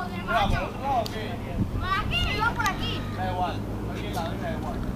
locos, hermano. ¿Para qué? Por aquí. Da igual, cualquier lado, da igual.